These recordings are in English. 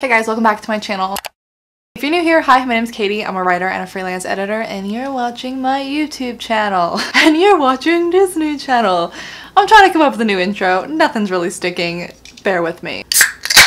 Hey guys, welcome back to my channel. If you're new here, hi, my name's Katie. I'm a writer and a freelance editor and you're watching my YouTube channel. And you're watching Disney Channel. I'm trying to come up with a new intro. Nothing's really sticking. Bear with me.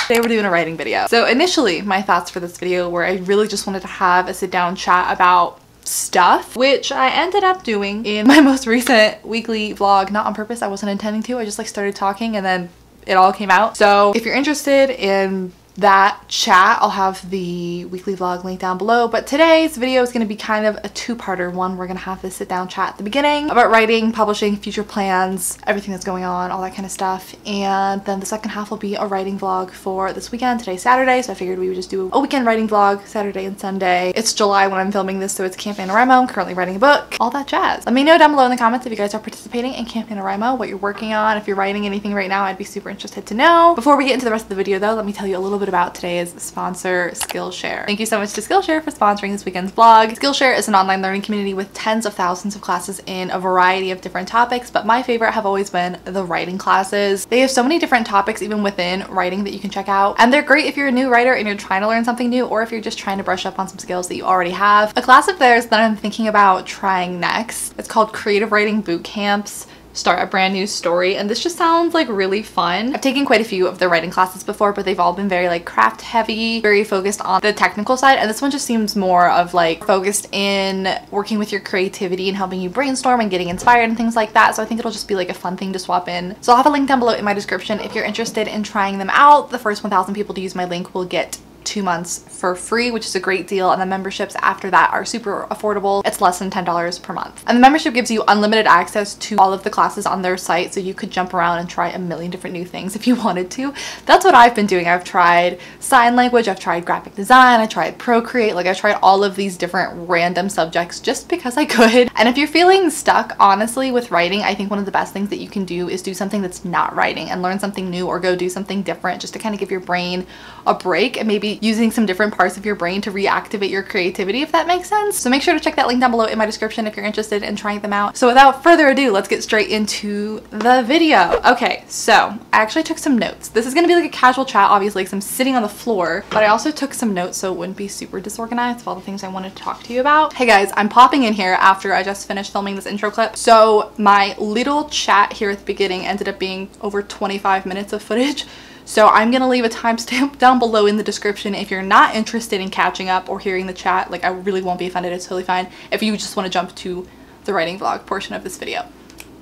Today we're doing a writing video. So initially, my thoughts for this video were I really just wanted to have a sit down chat about stuff, which I ended up doing in my most recent weekly vlog. Not on purpose, I wasn't intending to. I just like started talking and then it all came out. So if you're interested in that chat. I'll have the weekly vlog link down below. But today's video is going to be kind of a two-parter. One, we're going to have this sit down chat at the beginning about writing, publishing, future plans, everything that's going on, all that kind of stuff. And then the second half will be a writing vlog for this weekend. Today's Saturday, so I figured we would just do a weekend writing vlog Saturday and Sunday. It's July when I'm filming this, so it's Camp NaNoWriMo. I'm currently writing a book, all that jazz. Let me know down below in the comments if you guys are participating in Camp NaNoWriMo, what you're working on. If you're writing anything right now, I'd be super interested to know. Before we get into the rest of the video though, let me tell you a little bit about today's sponsor, Skillshare. Thank you so much to Skillshare for sponsoring this weekend's vlog. Skillshare is an online learning community with tens of thousands of classes in a variety of different topics, but my favorite have always been the writing classes. They have so many different topics even within writing that you can check out, and they're great if you're a new writer and you're trying to learn something new, or if you're just trying to brush up on some skills that you already have. A class of theirs that I'm thinking about trying next, it's called Creative Writing Boot Camps start a brand new story and this just sounds like really fun. I've taken quite a few of the writing classes before but they've all been very like craft heavy, very focused on the technical side and this one just seems more of like focused in working with your creativity and helping you brainstorm and getting inspired and things like that so I think it'll just be like a fun thing to swap in. So I'll have a link down below in my description if you're interested in trying them out. The first 1,000 people to use my link will get two months for free, which is a great deal. And the memberships after that are super affordable. It's less than $10 per month. And the membership gives you unlimited access to all of the classes on their site. So you could jump around and try a million different new things if you wanted to. That's what I've been doing. I've tried sign language, I've tried graphic design, I tried Procreate, like I tried all of these different random subjects just because I could. And if you're feeling stuck, honestly, with writing, I think one of the best things that you can do is do something that's not writing and learn something new or go do something different just to kind of give your brain a break and maybe using some different parts of your brain to reactivate your creativity, if that makes sense. So make sure to check that link down below in my description if you're interested in trying them out. So without further ado, let's get straight into the video. Okay, so I actually took some notes. This is gonna be like a casual chat, obviously, because I'm sitting on the floor, but I also took some notes so it wouldn't be super disorganized of all the things I wanted to talk to you about. Hey guys, I'm popping in here after I just finished filming this intro clip. So my little chat here at the beginning ended up being over 25 minutes of footage. So I'm going to leave a timestamp down below in the description if you're not interested in catching up or hearing the chat. Like I really won't be offended. It's totally fine if you just want to jump to the writing vlog portion of this video.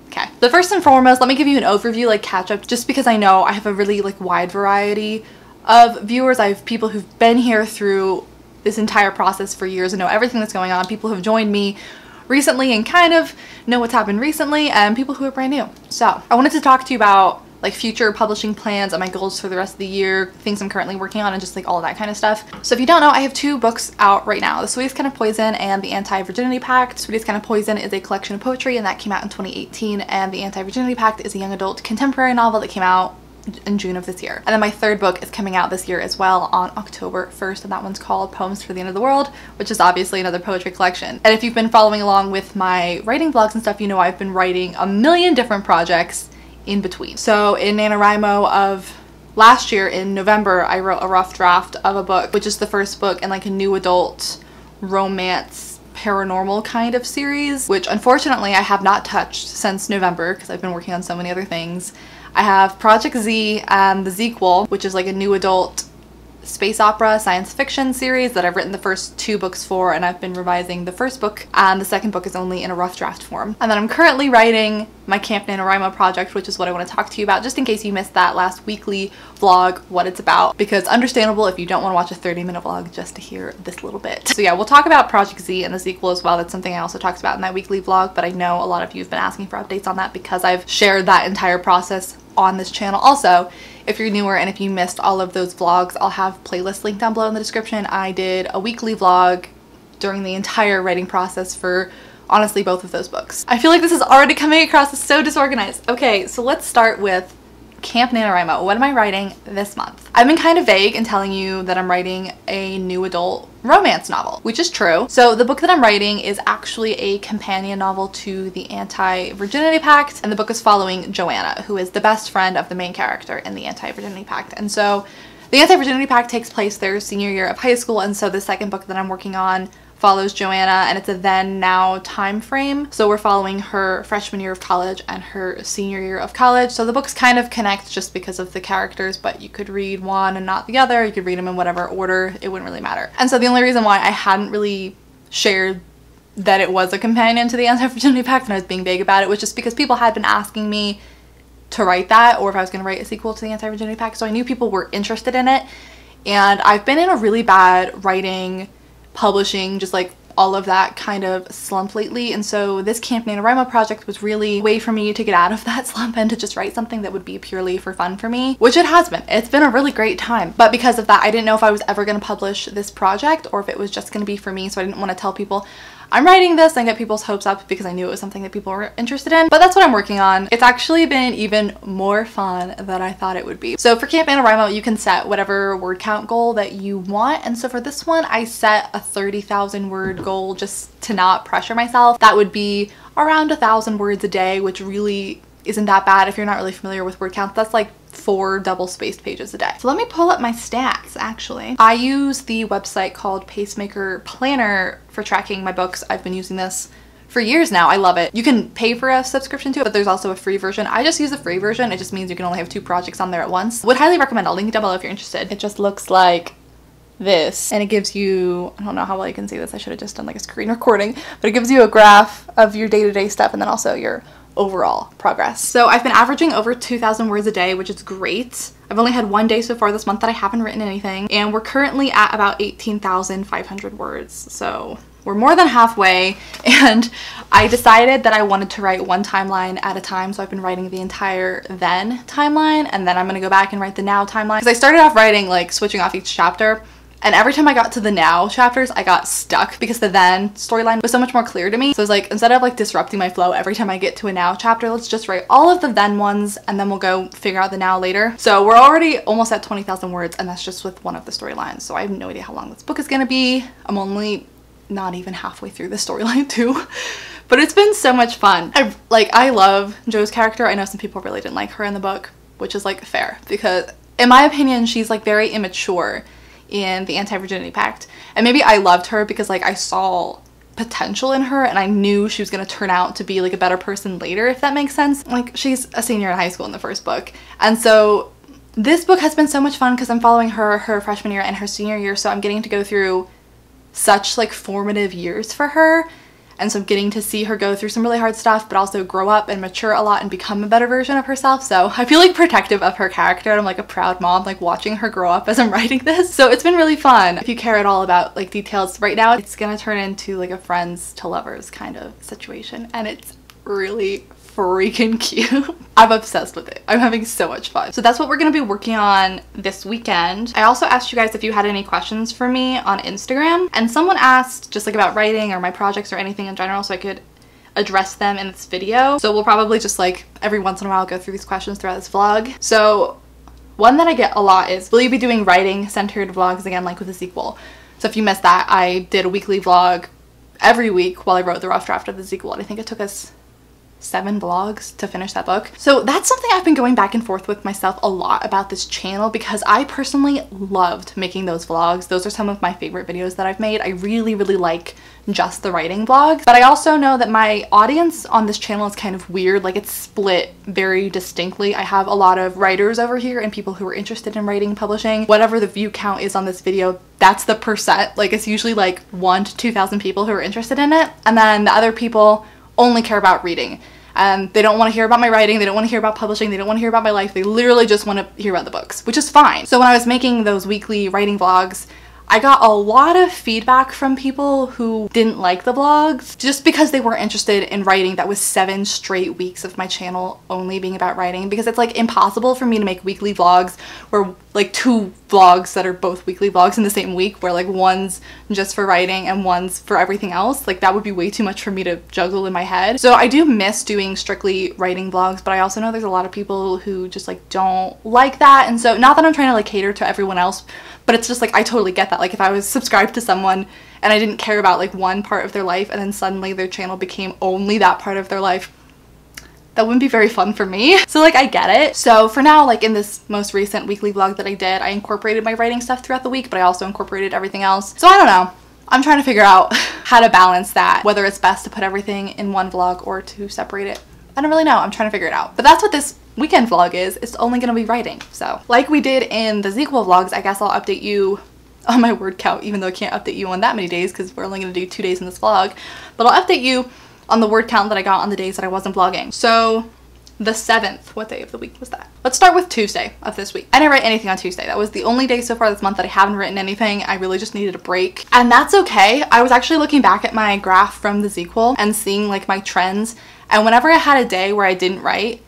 Okay. The first and foremost, let me give you an overview, like catch up, just because I know I have a really like wide variety of viewers. I have people who've been here through this entire process for years and know everything that's going on. People who've joined me recently and kind of know what's happened recently and people who are brand new. So I wanted to talk to you about like future publishing plans and my goals for the rest of the year, things I'm currently working on and just like all that kind of stuff. So if you don't know, I have two books out right now, The Sweetest Kind of Poison and The Anti-Virginity Pact. Sweetest Kind of Poison is a collection of poetry and that came out in 2018 and The Anti-Virginity Pact is a young adult contemporary novel that came out in June of this year. And then my third book is coming out this year as well on October 1st and that one's called Poems for the End of the World which is obviously another poetry collection. And if you've been following along with my writing vlogs and stuff you know I've been writing a million different projects in between. So in NaNoWriMo of last year in November, I wrote a rough draft of a book, which is the first book in like a new adult romance paranormal kind of series, which unfortunately I have not touched since November because I've been working on so many other things. I have Project Z and the Zequel, which is like a new adult space opera science fiction series that I've written the first two books for and I've been revising the first book and the second book is only in a rough draft form. And then I'm currently writing my Camp NaNoWriMo project which is what I want to talk to you about just in case you missed that last weekly vlog what it's about because understandable if you don't want to watch a 30 minute vlog just to hear this little bit. So yeah we'll talk about Project Z and the Zequel as well that's something I also talked about in that weekly vlog but I know a lot of you have been asking for updates on that because I've shared that entire process on this channel. Also, if you're newer and if you missed all of those vlogs, I'll have playlists linked down below in the description. I did a weekly vlog during the entire writing process for honestly both of those books. I feel like this is already coming across as so disorganized. Okay, so let's start with Camp NaNoWriMo. What am I writing this month? I've been kind of vague in telling you that I'm writing a new adult romance novel, which is true. So the book that I'm writing is actually a companion novel to the Anti-Virginity Pact, and the book is following Joanna, who is the best friend of the main character in the Anti-Virginity Pact. And so The Anti-Virginity Pact takes place their senior year of high school and so the second book that I'm working on follows Joanna and it's a then now time frame. So we're following her freshman year of college and her senior year of college. So the books kind of connect just because of the characters, but you could read one and not the other. You could read them in whatever order. It wouldn't really matter. And so the only reason why I hadn't really shared that it was a companion to the Anti-Virginity Pact and I was being vague about it was just because people had been asking me to write that or if I was going to write a sequel to the Anti-Virginity Pact. So I knew people were interested in it. And I've been in a really bad writing publishing, just like all of that kind of slump lately. And so this Camp NaNoWriMo project was really a way for me to get out of that slump and to just write something that would be purely for fun for me, which it has been. It's been a really great time. But because of that, I didn't know if I was ever going to publish this project or if it was just going to be for me. So I didn't want to tell people, I'm writing this and get people's hopes up because I knew it was something that people were interested in. But that's what I'm working on. It's actually been even more fun than I thought it would be. So for Camp NaNoWriMo, you can set whatever word count goal that you want. And so for this one, I set a 30,000 word goal just to not pressure myself. That would be around a thousand words a day, which really isn't that bad if you're not really familiar with word counts. That's like four double spaced pages a day. So let me pull up my stats actually. I use the website called Pacemaker Planner for tracking my books. I've been using this for years now. I love it. You can pay for a subscription to it, but there's also a free version. I just use the free version. It just means you can only have two projects on there at once. Would highly recommend. I'll link it down below if you're interested. It just looks like this and it gives you I don't know how well you can see this I should have just done like a screen recording but it gives you a graph of your day-to-day -day stuff and then also your overall progress. So I've been averaging over 2,000 words a day, which is great. I've only had one day so far this month that I haven't written anything, and we're currently at about 18,500 words. So we're more than halfway, and I decided that I wanted to write one timeline at a time, so I've been writing the entire then timeline, and then I'm gonna go back and write the now timeline. Because I started off writing like switching off each chapter, and every time I got to the now chapters, I got stuck because the then storyline was so much more clear to me. So it's like, instead of like disrupting my flow every time I get to a now chapter, let's just write all of the then ones and then we'll go figure out the now later. So we're already almost at 20,000 words and that's just with one of the storylines. So I have no idea how long this book is gonna be. I'm only not even halfway through the storyline too. But it's been so much fun. I like I love Joe's character. I know some people really didn't like her in the book, which is like fair because in my opinion, she's like very immature in the Anti-Virginity Pact. And maybe I loved her because like I saw potential in her and I knew she was going to turn out to be like a better person later if that makes sense. Like she's a senior in high school in the first book. And so this book has been so much fun because I'm following her her freshman year and her senior year so I'm getting to go through such like formative years for her and so getting to see her go through some really hard stuff but also grow up and mature a lot and become a better version of herself. So I feel like protective of her character and I'm like a proud mom like watching her grow up as I'm writing this. So it's been really fun. If you care at all about like details right now it's gonna turn into like a friends to lovers kind of situation and it's really freaking cute. I'm obsessed with it. I'm having so much fun. So that's what we're going to be working on this weekend. I also asked you guys if you had any questions for me on Instagram and someone asked just like about writing or my projects or anything in general so I could address them in this video. So we'll probably just like every once in a while go through these questions throughout this vlog. So one that I get a lot is, will you be doing writing centered vlogs again like with a Zequel? So if you missed that, I did a weekly vlog every week while I wrote the rough draft of the Zequel. And I think it took us seven vlogs to finish that book. So that's something I've been going back and forth with myself a lot about this channel because I personally loved making those vlogs. Those are some of my favorite videos that I've made. I really, really like just the writing vlogs. But I also know that my audience on this channel is kind of weird. Like it's split very distinctly. I have a lot of writers over here and people who are interested in writing publishing. Whatever the view count is on this video, that's the percent. Like it's usually like one to 2,000 people who are interested in it. And then the other people only care about reading. and they don't want to hear about my writing, they don't want to hear about publishing, they don't want to hear about my life, they literally just want to hear about the books, which is fine. So when I was making those weekly writing vlogs, I got a lot of feedback from people who didn't like the vlogs just because they weren't interested in writing. That was seven straight weeks of my channel only being about writing because it's like impossible for me to make weekly vlogs where like two vlogs that are both weekly vlogs in the same week where like one's just for writing and one's for everything else. Like that would be way too much for me to juggle in my head. So I do miss doing strictly writing vlogs, but I also know there's a lot of people who just like don't like that. And so not that I'm trying to like cater to everyone else, but it's just like I totally get that. Like if I was subscribed to someone and I didn't care about like one part of their life and then suddenly their channel became only that part of their life, that wouldn't be very fun for me. So like I get it. So for now, like in this most recent weekly vlog that I did, I incorporated my writing stuff throughout the week, but I also incorporated everything else. So I don't know. I'm trying to figure out how to balance that, whether it's best to put everything in one vlog or to separate it. I don't really know. I'm trying to figure it out. But that's what this weekend vlog is. It's only to be writing. So like we did in the Zequel vlogs, I guess I'll update you on my word count, even though I can't update you on that many days because we're only to do two days in this vlog. But I'll update you on the word count that I got on the days that I wasn't vlogging. So the 7th, what day of the week was that? Let's start with Tuesday of this week. I didn't write anything on Tuesday. That was the only day so far this month that I haven't written anything. I really just needed a break. And that's okay. I was actually looking back at my graph from the Zequel and seeing like my trends. And whenever I had a day where I didn't write,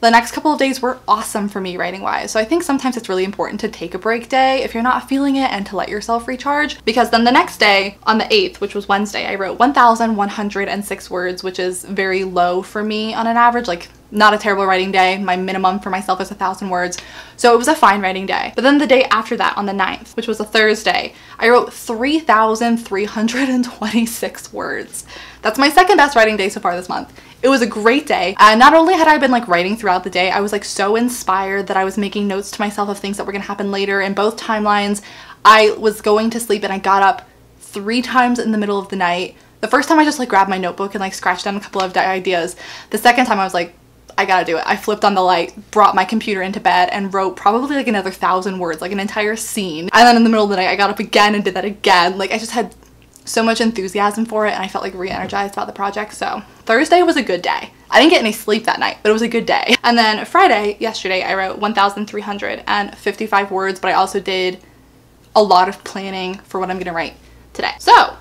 the next couple of days were awesome for me writing wise. So I think sometimes it's really important to take a break day if you're not feeling it and to let yourself recharge because then the next day on the 8th, which was Wednesday, I wrote 1,106 words, which is very low for me on an average, like not a terrible writing day. My minimum for myself is a thousand words. So it was a fine writing day. But then the day after that on the 9th, which was a Thursday, I wrote 3,326 words. That's my second best writing day so far this month. It was a great day. And not only had I been like writing throughout the day, I was like so inspired that I was making notes to myself of things that were gonna happen later in both timelines. I was going to sleep and I got up three times in the middle of the night. The first time I just like grabbed my notebook and like scratched down a couple of ideas. The second time I was like, I gotta do it. I flipped on the light, brought my computer into bed, and wrote probably like another thousand words, like an entire scene. And then in the middle of the night, I got up again and did that again. Like I just had so much enthusiasm for it and I felt like re-energized about the project. So Thursday was a good day. I didn't get any sleep that night, but it was a good day. And then Friday, yesterday, I wrote 1,355 words, but I also did a lot of planning for what I'm gonna write today. So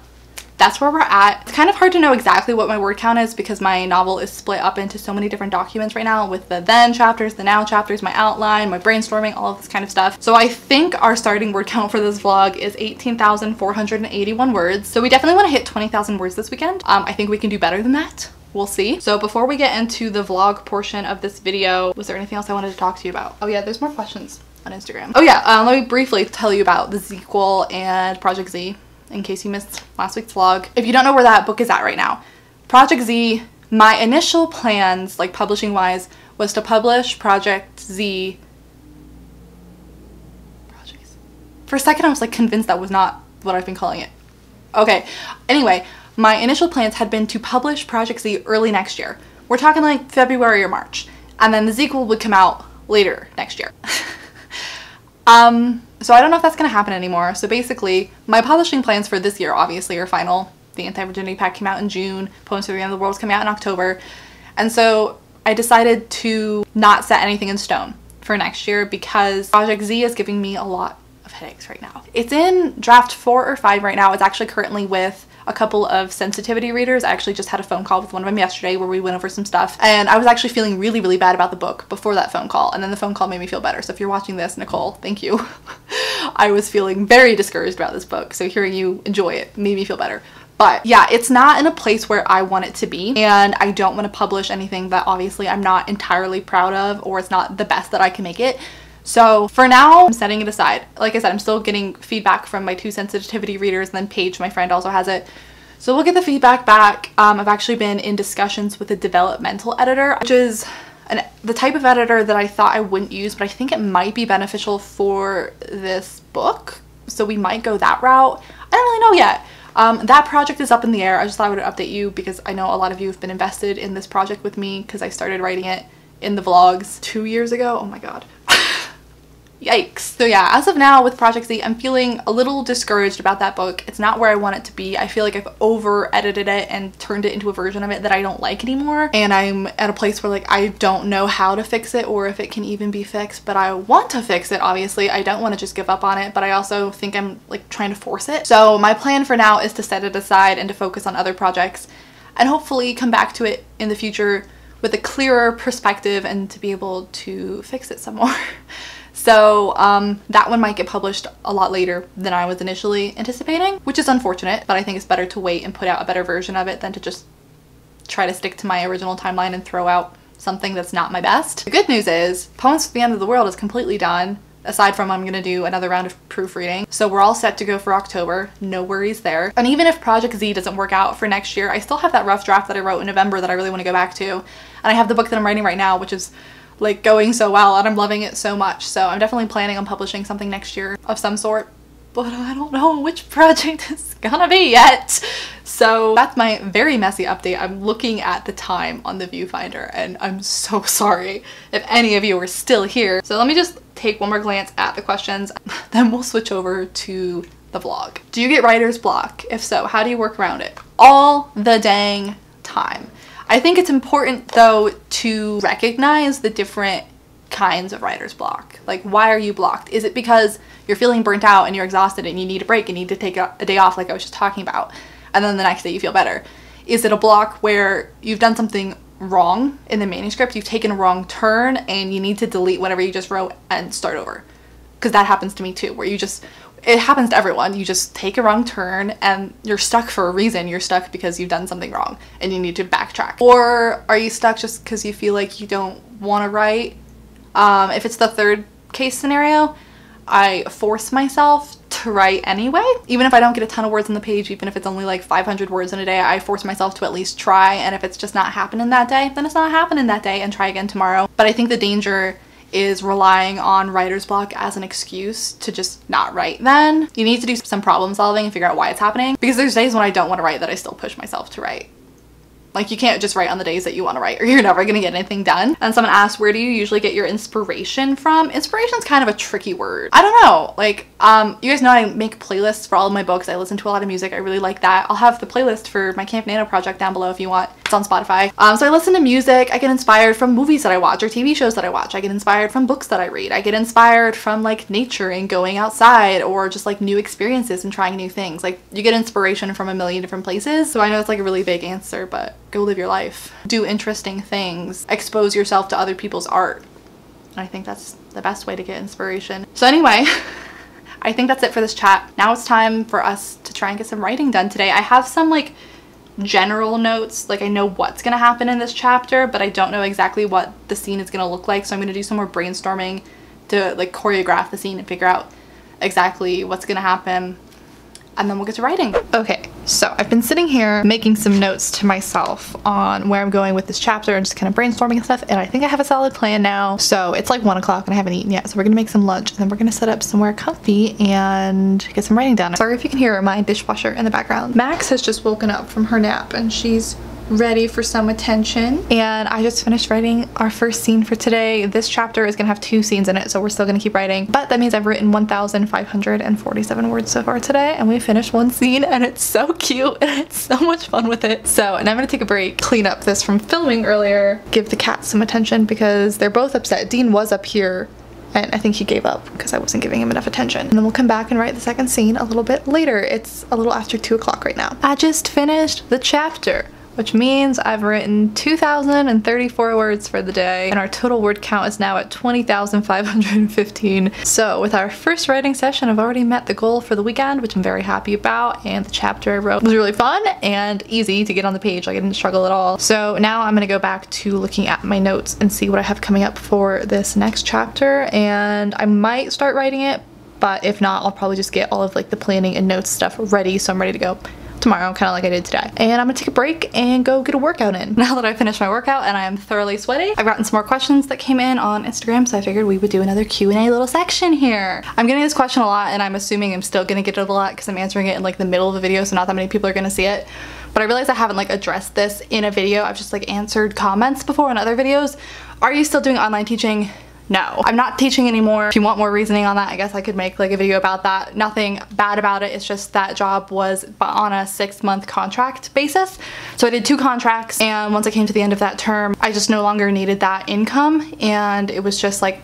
that's where we're at. It's kind of hard to know exactly what my word count is because my novel is split up into so many different documents right now with the then chapters, the now chapters, my outline, my brainstorming, all of this kind of stuff. So I think our starting word count for this vlog is 18,481 words. So we definitely want to hit 20,000 words this weekend. Um, I think we can do better than that. We'll see. So before we get into the vlog portion of this video, was there anything else I wanted to talk to you about? Oh yeah, there's more questions on Instagram. Oh yeah, uh, let me briefly tell you about the Zequel and Project Z in case you missed last week's vlog. If you don't know where that book is at right now, Project Z, my initial plans, like publishing wise, was to publish Project Z. For a second, I was like convinced that was not what I've been calling it. Okay, anyway, my initial plans had been to publish Project Z early next year. We're talking like February or March. And then the Zequel would come out later next year. um, so I don't know if that's going to happen anymore. So basically, my publishing plans for this year obviously are final. The Anti-Virginity Pact came out in June, Poems for the End of the World coming out in October. And so I decided to not set anything in stone for next year because Project Z is giving me a lot of headaches right now. It's in draft four or five right now. It's actually currently with a couple of sensitivity readers. I actually just had a phone call with one of them yesterday where we went over some stuff and I was actually feeling really, really bad about the book before that phone call and then the phone call made me feel better. So if you're watching this, Nicole, thank you. I was feeling very discouraged about this book. So hearing you enjoy it made me feel better. But yeah, it's not in a place where I want it to be and I don't want to publish anything that obviously I'm not entirely proud of or it's not the best that I can make it. So for now, I'm setting it aside. Like I said, I'm still getting feedback from my two sensitivity readers and then Paige, my friend, also has it. So we'll get the feedback back. Um, I've actually been in discussions with a developmental editor, which is an, the type of editor that I thought I wouldn't use, but I think it might be beneficial for this book. So we might go that route. I don't really know yet. Um, that project is up in the air. I just thought I would update you because I know a lot of you have been invested in this project with me because I started writing it in the vlogs two years ago. Oh my god. Yikes. So yeah, as of now with Project Z, I'm feeling a little discouraged about that book. It's not where I want it to be. I feel like I've over edited it and turned it into a version of it that I don't like anymore. And I'm at a place where like I don't know how to fix it or if it can even be fixed, but I want to fix it obviously. I don't want to just give up on it, but I also think I'm like trying to force it. So my plan for now is to set it aside and to focus on other projects and hopefully come back to it in the future with a clearer perspective and to be able to fix it some more. So um, that one might get published a lot later than I was initially anticipating, which is unfortunate, but I think it's better to wait and put out a better version of it than to just try to stick to my original timeline and throw out something that's not my best. The good news is Poems for the End of the World is completely done. aside from I'm gonna do another round of proofreading. So we're all set to go for October, no worries there. And even if Project Z doesn't work out for next year, I still have that rough draft that I wrote in November that I really wanna go back to. And I have the book that I'm writing right now, which is like going so well and I'm loving it so much. So I'm definitely planning on publishing something next year of some sort but I don't know which project it's gonna be yet. So that's my very messy update. I'm looking at the time on the viewfinder and I'm so sorry if any of you are still here. So let me just take one more glance at the questions, then we'll switch over to the vlog. Do you get writer's block? If so, how do you work around it? All the dang time. I think it's important though to recognize the different kinds of writer's block. Like why are you blocked? Is it because you're feeling burnt out and you're exhausted and you need a break and need to take a, a day off like I was just talking about and then the next day you feel better? Is it a block where you've done something wrong in the manuscript, you've taken a wrong turn and you need to delete whatever you just wrote and start over? Because that happens to me too, where you just it happens to everyone. You just take a wrong turn and you're stuck for a reason. You're stuck because you've done something wrong and you need to backtrack. Or are you stuck just because you feel like you don't want to write? Um, if it's the third case scenario, I force myself to write anyway. Even if I don't get a ton of words on the page, even if it's only like 500 words in a day, I force myself to at least try. And if it's just not happening that day, then it's not happening that day and try again tomorrow. But I think the danger is relying on writer's block as an excuse to just not write then. You need to do some problem solving and figure out why it's happening because there's days when I don't want to write that I still push myself to write. Like you can't just write on the days that you want to write or you're never going to get anything done. And someone asked, where do you usually get your inspiration from? Inspiration is kind of a tricky word. I don't know. Like, um, you guys know I make playlists for all of my books. I listen to a lot of music. I really like that. I'll have the playlist for my Camp Nano project down below if you want. It's on Spotify. Um, so I listen to music. I get inspired from movies that I watch or TV shows that I watch. I get inspired from books that I read. I get inspired from like nature and going outside or just like new experiences and trying new things. Like you get inspiration from a million different places. So I know it's like a really big answer, but go live your life. Do interesting things. Expose yourself to other people's art. And I think that's the best way to get inspiration. So anyway, I think that's it for this chat. Now it's time for us to try and get some writing done today. I have some like general notes like I know what's gonna happen in this chapter but I don't know exactly what the scene is gonna look like so I'm gonna do some more brainstorming to like choreograph the scene and figure out exactly what's gonna happen and then we'll get to writing. Okay, so I've been sitting here making some notes to myself on where I'm going with this chapter and just kind of brainstorming and stuff, and I think I have a solid plan now. So it's like one o'clock and I haven't eaten yet, so we're gonna make some lunch and then we're gonna set up somewhere comfy and get some writing done. Sorry if you can hear my dishwasher in the background. Max has just woken up from her nap and she's ready for some attention. And I just finished writing our first scene for today. This chapter is gonna have two scenes in it, so we're still gonna keep writing. But that means I've written 1,547 words so far today, and we finished one scene, and it's so cute, and it's so much fun with it. So, and I'm gonna take a break, clean up this from filming earlier, give the cats some attention because they're both upset. Dean was up here and I think he gave up because I wasn't giving him enough attention. And then we'll come back and write the second scene a little bit later. It's a little after 2 o'clock right now. I just finished the chapter which means I've written 2,034 words for the day and our total word count is now at 20,515. So with our first writing session, I've already met the goal for the weekend, which I'm very happy about, and the chapter I wrote was really fun and easy to get on the page. Like I didn't struggle at all. So now I'm gonna go back to looking at my notes and see what I have coming up for this next chapter, and I might start writing it, but if not, I'll probably just get all of like the planning and notes stuff ready so I'm ready to go tomorrow, kind of like I did today. And I'm gonna take a break and go get a workout in. Now that I finished my workout and I am thoroughly sweaty, I've gotten some more questions that came in on Instagram, so I figured we would do another Q&A little section here. I'm getting this question a lot and I'm assuming I'm still gonna get it a lot because I'm answering it in like the middle of the video, so not that many people are gonna see it. But I realize I haven't like addressed this in a video. I've just like answered comments before in other videos. Are you still doing online teaching? No. I'm not teaching anymore. If you want more reasoning on that, I guess I could make like a video about that. Nothing bad about it. It's just that job was on a six month contract basis. So I did two contracts and once I came to the end of that term, I just no longer needed that income and it was just like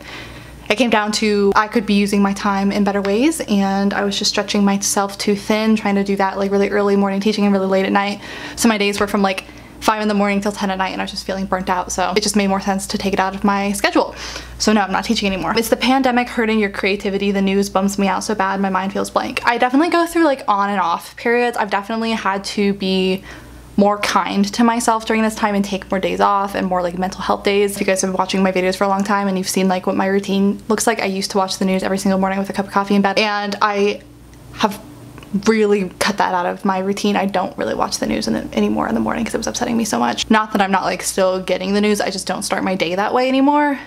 it came down to I could be using my time in better ways and I was just stretching myself too thin trying to do that like really early morning teaching and really late at night. So my days were from like 5 in the morning till 10 at night and I was just feeling burnt out so it just made more sense to take it out of my schedule. So no, I'm not teaching anymore. Is the pandemic hurting your creativity? The news bumps me out so bad my mind feels blank. I definitely go through like on and off periods. I've definitely had to be more kind to myself during this time and take more days off and more like mental health days. If you guys have been watching my videos for a long time and you've seen like what my routine looks like, I used to watch the news every single morning with a cup of coffee in bed and I have really cut that out of my routine. I don't really watch the news in the, anymore in the morning because it was upsetting me so much. Not that I'm not like still getting the news, I just don't start my day that way anymore.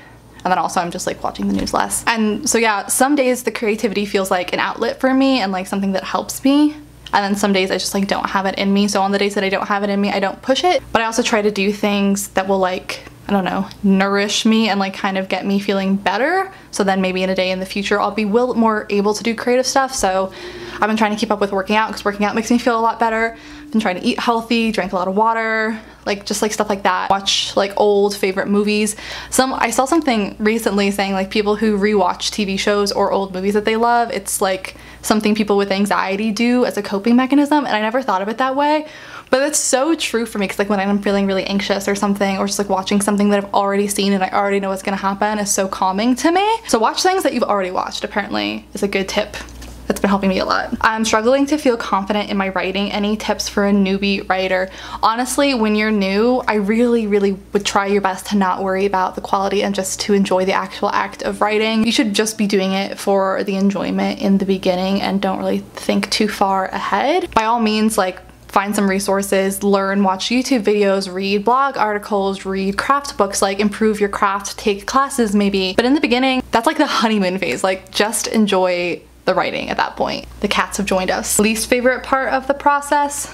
And then also I'm just like watching the news less. And so yeah, some days the creativity feels like an outlet for me and like something that helps me. And then some days I just like don't have it in me. So on the days that I don't have it in me, I don't push it. But I also try to do things that will like I don't know, nourish me and like kind of get me feeling better. So then maybe in a day in the future, I'll be will more able to do creative stuff. So I've been trying to keep up with working out because working out makes me feel a lot better. I've been trying to eat healthy, drink a lot of water, like just like stuff like that. Watch like old favorite movies. Some I saw something recently saying like people who rewatch TV shows or old movies that they love, it's like something people with anxiety do as a coping mechanism. And I never thought of it that way. But that's so true for me because like when I'm feeling really anxious or something or just like watching something that I've already seen and I already know what's gonna happen is so calming to me. So watch things that you've already watched apparently is a good tip that's been helping me a lot. I'm struggling to feel confident in my writing. Any tips for a newbie writer? Honestly, when you're new, I really, really would try your best to not worry about the quality and just to enjoy the actual act of writing. You should just be doing it for the enjoyment in the beginning and don't really think too far ahead. By all means, like find some resources, learn, watch YouTube videos, read blog articles, read craft books, like improve your craft, take classes maybe. But in the beginning, that's like the honeymoon phase, like just enjoy the writing at that point. The cats have joined us. Least favorite part of the process?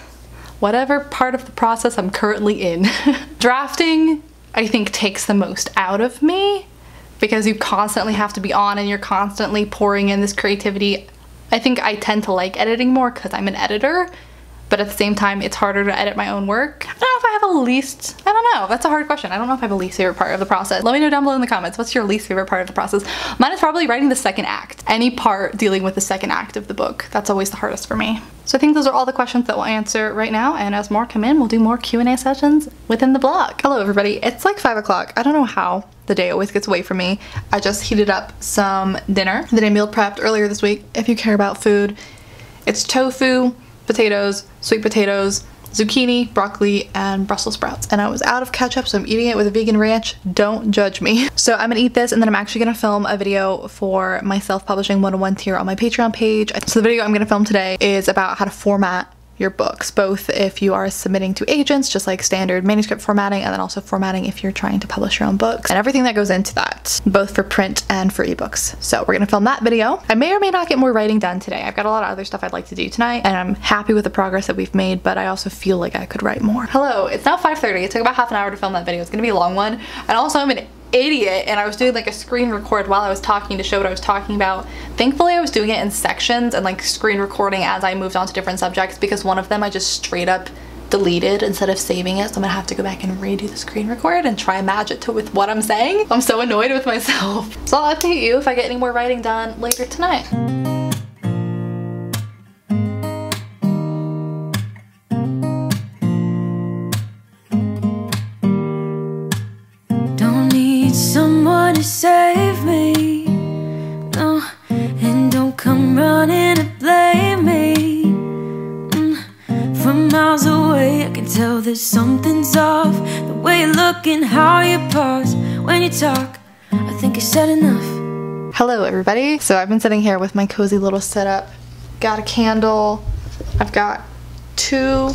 Whatever part of the process I'm currently in. Drafting, I think takes the most out of me because you constantly have to be on and you're constantly pouring in this creativity. I think I tend to like editing more because I'm an editor but at the same time it's harder to edit my own work. I don't know if I have a least, I don't know, that's a hard question. I don't know if I have a least favorite part of the process. Let me know down below in the comments, what's your least favorite part of the process? Mine is probably writing the second act. Any part dealing with the second act of the book. That's always the hardest for me. So I think those are all the questions that we'll answer right now and as more come in, we'll do more Q&A sessions within the blog. Hello everybody, it's like 5 o'clock. I don't know how the day always gets away from me. I just heated up some dinner that I meal prepped earlier this week. If you care about food, it's tofu, potatoes, sweet potatoes, zucchini, broccoli, and Brussels sprouts. And I was out of ketchup, so I'm eating it with a vegan ranch. Don't judge me. So I'm gonna eat this and then I'm actually gonna film a video for my self-publishing 101 tier on my Patreon page. So the video I'm gonna film today is about how to format your books, both if you are submitting to agents, just like standard manuscript formatting, and then also formatting if you're trying to publish your own books, and everything that goes into that, both for print and for ebooks. So we're gonna film that video. I may or may not get more writing done today. I've got a lot of other stuff I'd like to do tonight, and I'm happy with the progress that we've made, but I also feel like I could write more. Hello, it's now 5.30. It took about half an hour to film that video. It's gonna be a long one, and also I'm an idiot and I was doing like a screen record while I was talking to show what I was talking about. Thankfully I was doing it in sections and like screen recording as I moved on to different subjects because one of them I just straight up deleted instead of saving it so I'm gonna have to go back and redo the screen record and try it to with what I'm saying. I'm so annoyed with myself. So I'll update you if I get any more writing done later tonight. To save me No, and don't come running to blame me mm. From miles away I can tell that something's off The way you look and how you pause when you talk I think I said enough Hello everybody. So I've been sitting here with my cozy little setup. Got a candle. I've got two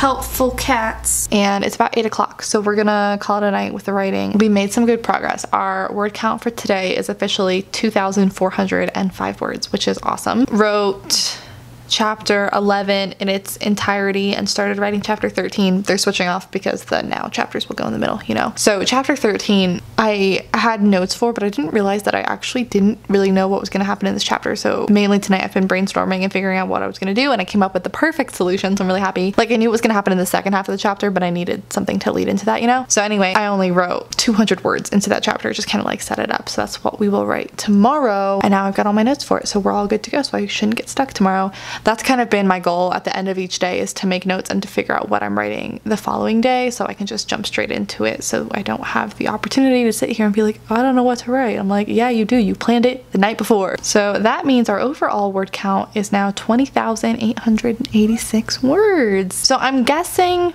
helpful cats. And it's about 8 o'clock, so we're gonna call it a night with the writing. We made some good progress. Our word count for today is officially 2,405 words, which is awesome. Wrote chapter 11 in its entirety and started writing chapter 13. They're switching off because the now chapters will go in the middle, you know. So chapter 13, I had notes for, but I didn't realize that I actually didn't really know what was going to happen in this chapter. So mainly tonight I've been brainstorming and figuring out what I was to do and I came up with the perfect solution. So I'm really happy. Like I knew it was to happen in the second half of the chapter, but I needed something to lead into that, you know? So anyway, I only wrote 200 words into that chapter, just kind of like set it up. So that's what we will write tomorrow. And now I've got all my notes for it. So we're all good to go. So I shouldn't get stuck tomorrow. That's kind of been my goal at the end of each day is to make notes and to figure out what I'm writing the following day so I can just jump straight into it so I don't have the opportunity to sit here and be like, oh, I don't know what to write. I'm like, yeah, you do. You planned it the night before. So that means our overall word count is now 20,886 words. So I'm guessing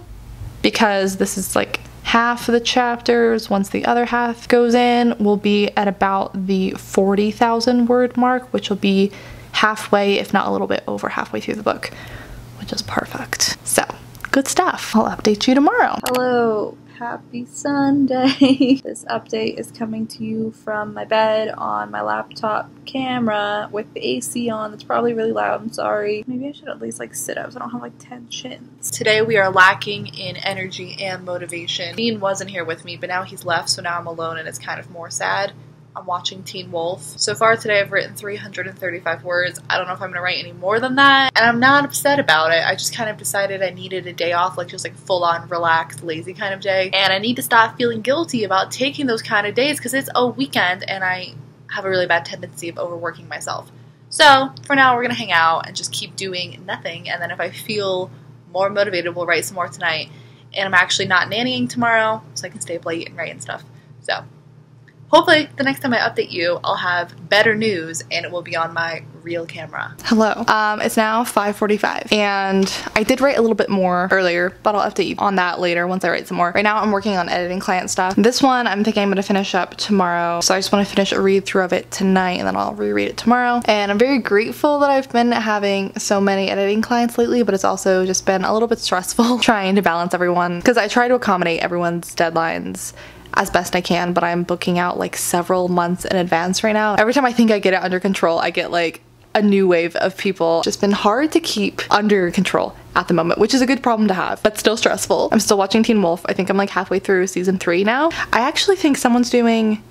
because this is like half of the chapters, once the other half goes in, will be at about the 40,000 word mark, which will be halfway, if not a little bit over halfway through the book, which is perfect. So, good stuff. I'll update you tomorrow. Hello, happy Sunday. this update is coming to you from my bed on my laptop camera with the AC on. It's probably really loud. I'm sorry. Maybe I should at least like sit up so I don't have like 10 chins. Today we are lacking in energy and motivation. Dean wasn't here with me, but now he's left, so now I'm alone and it's kind of more sad. I'm watching Teen Wolf. So far today I've written 335 words. I don't know if I'm gonna write any more than that. And I'm not upset about it. I just kind of decided I needed a day off, like just like full on relaxed, lazy kind of day. And I need to stop feeling guilty about taking those kind of days because it's a weekend and I have a really bad tendency of overworking myself. So for now we're gonna hang out and just keep doing nothing. And then if I feel more motivated, we'll write some more tonight. And I'm actually not nannying tomorrow, so I can stay up late and write and stuff. So Hopefully, the next time I update you, I'll have better news and it will be on my real camera. Hello. Um, it's now 5.45 and I did write a little bit more earlier, but I'll update you on that later once I write some more. Right now I'm working on editing client stuff. This one I'm thinking I'm going to finish up tomorrow. So I just want to finish a read through of it tonight and then I'll reread it tomorrow. And I'm very grateful that I've been having so many editing clients lately, but it's also just been a little bit stressful trying to balance everyone because I try to accommodate everyone's deadlines as best I can, but I'm booking out like several months in advance right now. Every time I think I get it under control, I get like a new wave of people. Just been hard to keep under control at the moment, which is a good problem to have, but still stressful. I'm still watching Teen Wolf. I think I'm like halfway through season three now. I actually think someone's doing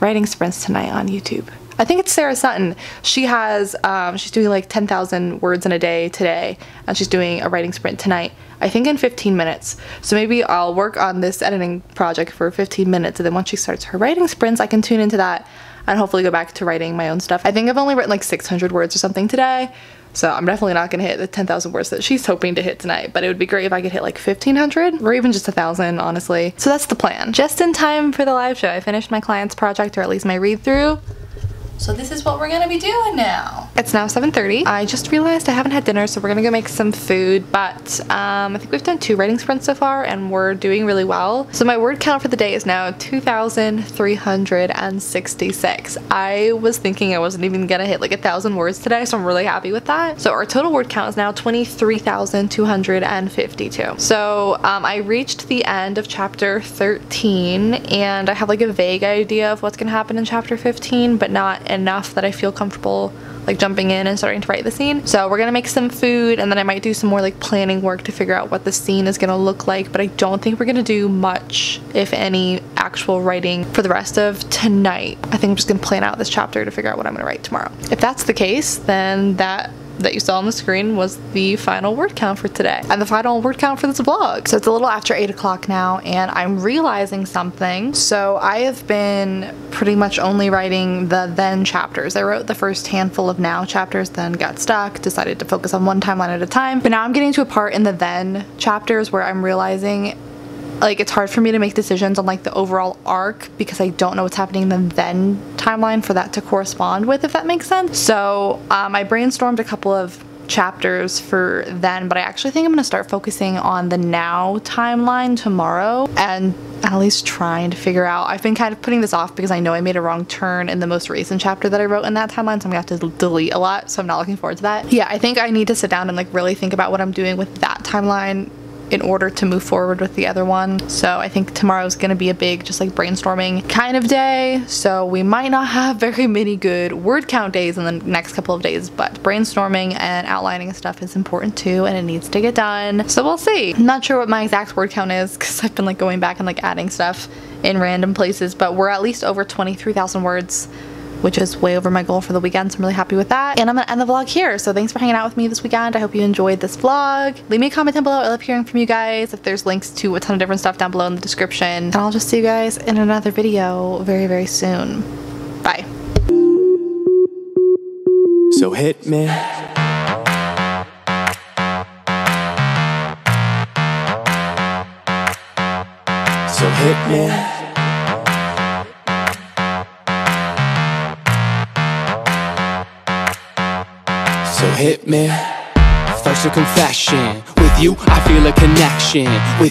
writing sprints tonight on YouTube. I think it's Sarah Sutton. She has, um, she's doing like 10,000 words in a day today, and she's doing a writing sprint tonight. I think in 15 minutes. So maybe I'll work on this editing project for 15 minutes, and then once she starts her writing sprints, I can tune into that and hopefully go back to writing my own stuff. I think I've only written like 600 words or something today. So I'm definitely not gonna hit the 10,000 words that she's hoping to hit tonight, but it would be great if I could hit like 1,500 or even just a thousand, honestly. So that's the plan. Just in time for the live show. I finished my client's project or at least my read through. So this is what we're gonna be doing now. It's now 7.30. I just realized I haven't had dinner, so we're gonna go make some food, but um, I think we've done two writing sprints so far and we're doing really well. So my word count for the day is now 2,366. I was thinking I wasn't even gonna hit like a thousand words today, so I'm really happy with that. So our total word count is now 23,252. So um, I reached the end of chapter 13 and I have like a vague idea of what's gonna happen in chapter 15, but not enough that I feel comfortable like jumping in and starting to write the scene. So we're gonna make some food and then I might do some more like planning work to figure out what the scene is gonna look like, but I don't think we're gonna do much, if any, actual writing for the rest of tonight. I think I'm just gonna plan out this chapter to figure out what I'm gonna write tomorrow. If that's the case, then that that you saw on the screen was the final word count for today and the final word count for this vlog. So it's a little after 8 o'clock now and I'm realizing something. So I have been pretty much only writing the then chapters. I wrote the first handful of now chapters, then got stuck, decided to focus on one timeline at a time. But now I'm getting to a part in the then chapters where I'm realizing like it's hard for me to make decisions on like the overall arc because I don't know what's happening in the then timeline for that to correspond with if that makes sense. So um, I brainstormed a couple of chapters for then but I actually think I'm gonna start focusing on the now timeline tomorrow and at least trying to figure out I've been kind of putting this off because I know I made a wrong turn in the most recent chapter that I wrote in that timeline so I'm gonna have to delete a lot so I'm not looking forward to that yeah I think I need to sit down and like really think about what I'm doing with that timeline in order to move forward with the other one. So I think tomorrow's gonna be a big just like brainstorming kind of day. So we might not have very many good word count days in the next couple of days, but brainstorming and outlining stuff is important too and it needs to get done. So we'll see. I'm not sure what my exact word count is because I've been like going back and like adding stuff in random places, but we're at least over 23,000 words which is way over my goal for the weekend. So I'm really happy with that. And I'm gonna end the vlog here. So thanks for hanging out with me this weekend. I hope you enjoyed this vlog. Leave me a comment down below. I love hearing from you guys. If there's links to a ton of different stuff down below in the description. And I'll just see you guys in another video very, very soon. Bye. So hit me. So hit me. So hit me. First a confession. With you, I feel a connection. With